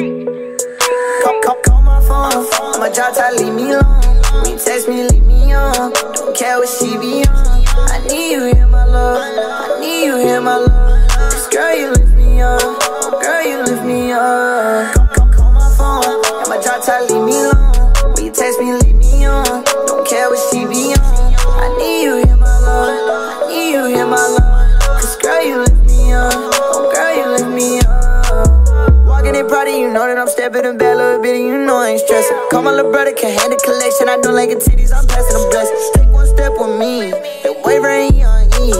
Call, call, call my phone, I'ma leave me alone. Me text me, leave me on. Don't care what she be on. I need you here, my love. I need you here, my love. This girl, you lift me up. Girl, you lift me up. Call, call, call my phone, I'ma leave me alone. Prada, you know that I'm stepping in bad little bitty, you know I ain't stressing. Call my little brother, can handle collection. I know like a titties, I'm passing, I'm blessed. Take one step with me. The wave ain't on E.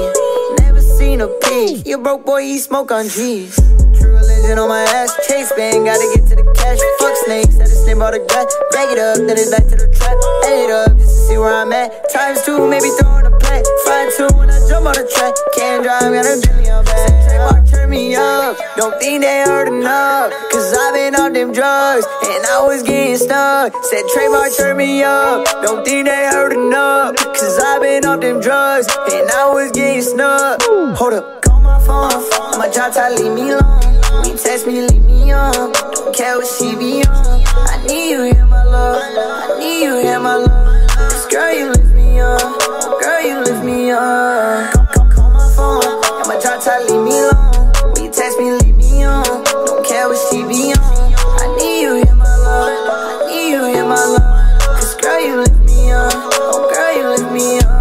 Never seen a pig. You broke boy, you smoke on G's. True religion on my ass. Chase bang, gotta get to the cash. Fuck snakes, had to snip all the grass. Bag it up, then it's back to the trap. Add it up just to see where I'm at. Times two, maybe throwing a track. Can't drive, got a billion. Trademark, turn me up. Don't think they heard enough. Cause I've been on them drugs. And I was getting stuck. Said trademark, turn me up. Don't think they heard enough. Cause I've been on them drugs. And I was getting snuck. Hold up. Call my phone. My drop top, leave me alone. You text me, leave me on. Don't care what she be on. I need you here, my love. I need you here, my love. try to leave me alone. When you text me, leave me on. Don't care what she be on. I need you here, my love. I need you here, my love. Cause girl, you lift me up. Oh, girl, you lift me up.